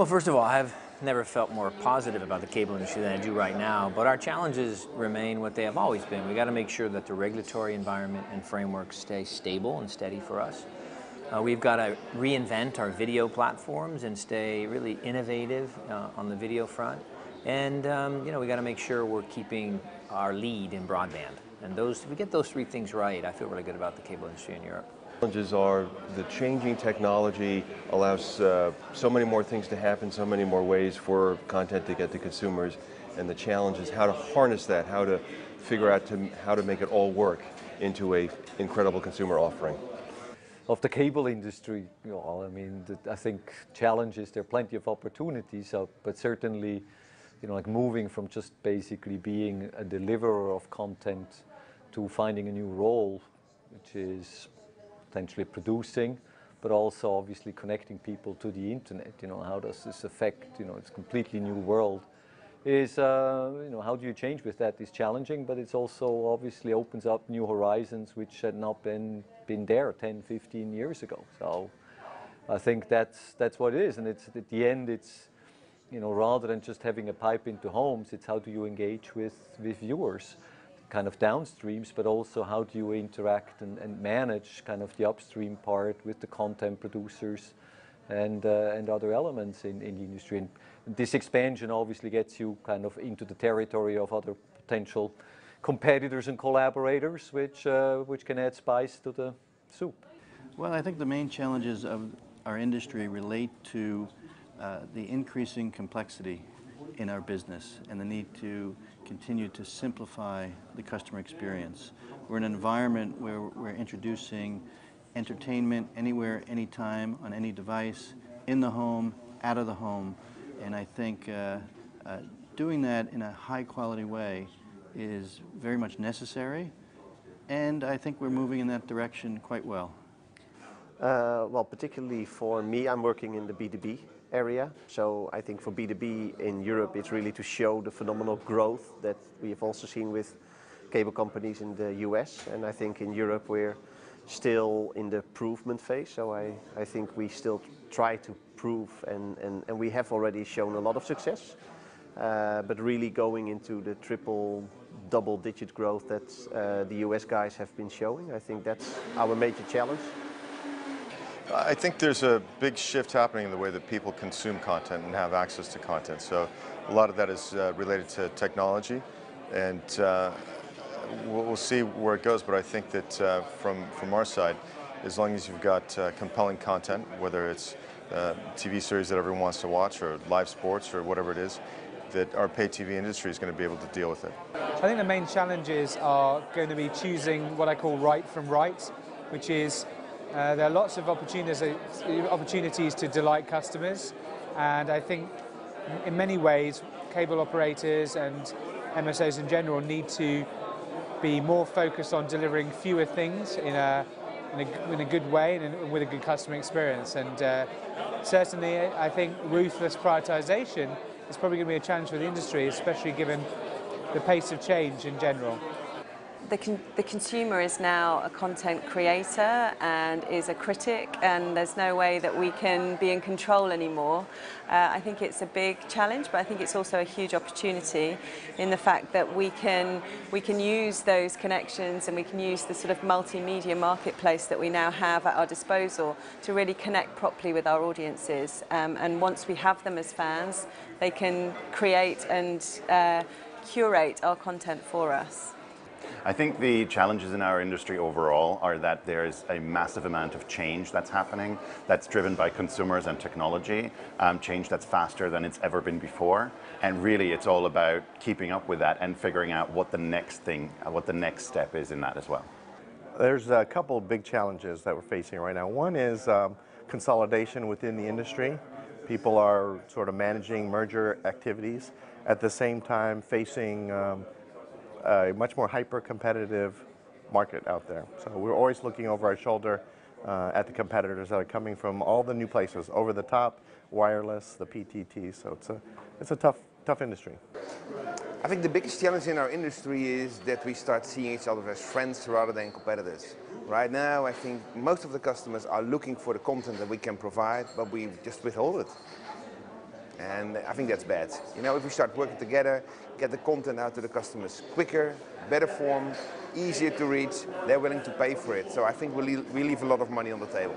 Well, first of all, I've never felt more positive about the cable industry than I do right now, but our challenges remain what they have always been. We got to make sure that the regulatory environment and framework stay stable and steady for us. Uh, we've got to reinvent our video platforms and stay really innovative uh, on the video front. And um, you know, we got to make sure we're keeping our lead in broadband. And those, if we get those three things right, I feel really good about the cable industry in Europe. Challenges are the changing technology allows uh, so many more things to happen, so many more ways for content to get to consumers. And the challenge is how to harness that, how to figure out to, how to make it all work into a incredible consumer offering. Of the cable industry, you know, I mean, I think challenges, there are plenty of opportunities, uh, but certainly, you know, like moving from just basically being a deliverer of content to finding a new role, which is potentially producing, but also obviously connecting people to the internet. You know, how does this affect, you know, it's completely new world. Is, uh, you know, how do you change with that is challenging, but it's also obviously opens up new horizons which had not been, been there 10, 15 years ago. So I think that's, that's what it is. And it's at the end, it's, you know, rather than just having a pipe into homes, it's how do you engage with, with viewers kind of downstreams, but also how do you interact and, and manage kind of the upstream part with the content producers and, uh, and other elements in, in the industry. And this expansion obviously gets you kind of into the territory of other potential competitors and collaborators, which, uh, which can add spice to the soup. Well, I think the main challenges of our industry relate to uh, the increasing complexity in our business and the need to continue to simplify the customer experience. We're in an environment where we're introducing entertainment anywhere, anytime, on any device, in the home, out of the home, and I think uh, uh, doing that in a high quality way is very much necessary, and I think we're moving in that direction quite well. Uh, well, particularly for me, I'm working in the B2B area. So I think for B2B in Europe, it's really to show the phenomenal growth that we have also seen with cable companies in the US. And I think in Europe, we're still in the improvement phase. So I, I think we still try to prove and, and, and we have already shown a lot of success. Uh, but really going into the triple double digit growth that uh, the US guys have been showing. I think that's our major challenge. I think there's a big shift happening in the way that people consume content and have access to content. So a lot of that is uh, related to technology and uh, we'll, see where it goes, but I think that uh, from, from our side, as long as you've got uh, compelling content, whether it's uh, TV series that everyone wants to watch or live sports or whatever it is, that our pay TV industry is going to be able to deal with it. I think the main challenges are going to be choosing what I call right from right, which is uh, there are lots of opportunities, opportunities to delight customers, and I think in many ways cable operators and MSOs in general need to be more focused on delivering fewer things in a, in a, in a good way and with a good customer experience. And uh, certainly, I think ruthless prioritization is probably going to be a challenge for the industry, especially given the pace of change in general the, con the consumer is now a content creator and is a critic and there's no way that we can be in control anymore. Uh, I think it's a big challenge but I think it's also a huge opportunity in the fact that we can, we can use those connections and we can use the sort of multimedia marketplace that we now have at our disposal to really connect properly with our audiences um, and once we have them as fans they can create and uh, curate our content for us. I think the challenges in our industry overall are that there's a massive amount of change that's happening that's driven by consumers and technology, um, change that's faster than it's ever been before. And really it's all about keeping up with that and figuring out what the next thing, what the next step is in that as well. There's a couple of big challenges that we're facing right now. One is um, consolidation within the industry. People are sort of managing merger activities at the same time facing um, a much more hyper-competitive market out there. So we're always looking over our shoulder uh, at the competitors that are coming from all the new places, over the top, wireless, the PTT. So it's a, it's a tough, tough industry. I think the biggest challenge in our industry is that we start seeing each other as friends rather than competitors. Right now, I think most of the customers are looking for the content that we can provide, but we just withhold it. And I think that's bad. You know, if we start working together, get the content out to the customers quicker, better form, easier to reach, they're willing to pay for it. So I think we leave, we leave a lot of money on the table.